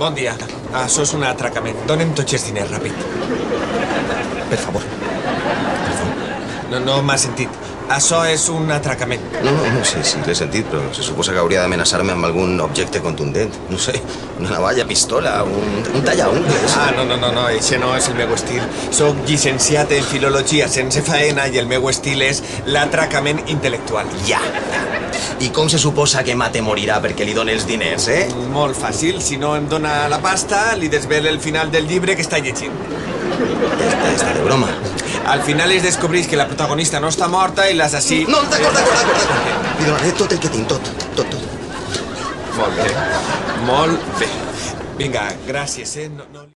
Bon dia. Això és un atracament. Dóna'm tots els diners, ràpid. Per favor. No, no m'ha sentit. Això és un atracament. No, no, no sé si l'he sentit, però se suposa que hauria d'amenaçar-me amb algun objecte contundent. No sé, una navalla, pistola, un, un tallaungles. Ah, no, no, no, no, això no és el meu estil. Soc llicenciat en filologia sense faena i el meu estil és l'atracament intel·lectual. Ja, ja. I com se suposa que Mate morirà perquè li doni els diners, eh? Molt fàcil. Si no em dona la pasta, li desvela el final del llibre que està llegint. Està, està de broma. Al final es descobreix que la protagonista no està morta i l'assassí... No, d'acord, d'acord, d'acord. Li donaré tot el que tinc, tot, tot, tot. Molt bé. Molt bé. Vinga, gràcies, eh? No, no...